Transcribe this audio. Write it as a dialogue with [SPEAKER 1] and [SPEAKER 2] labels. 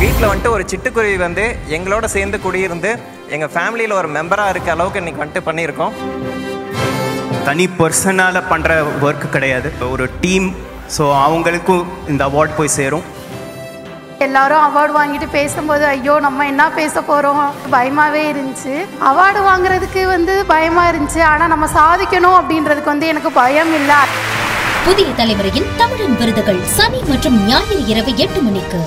[SPEAKER 1] வீட்டில் வந்துட்டு ஒரு சிட்டுக்குருவி வந்து எங்களோட சேர்ந்து குடியிருந்து எங்கள் ஃபேமிலியில் ஒரு மெம்பராக இருக்க அளவுக்கு இன்னைக்கு வந்துட்டு பண்ணியிருக்கோம்.
[SPEAKER 2] தனி பர்சனால் பண்ணுற ஒர்க் கிடையாது. ஒரு டீம் ஸோ அவங்களுக்கும் இந்த அவார்ட் போய் சேரும்.
[SPEAKER 3] எல்லாரும் அவார்டு வாங்கிட்டு பேசும்போது ஐயோ நம்ம என்ன பேச போறோம்? பயமாவே இருந்துச்சு. அவார்டு வாங்குறதுக்கு வந்து பயமா இருந்துச்சு. ஆனா நம்ம சாதிக்கணும் அப்படின்றதுக்கு வந்து எனக்கு பயம் இல்லை.
[SPEAKER 4] புதிய தலைமுறையின் தமிழன் விருதுகள் சனி மற்றும் ஞாயிறு இரவு எட்டு மணிக்கு.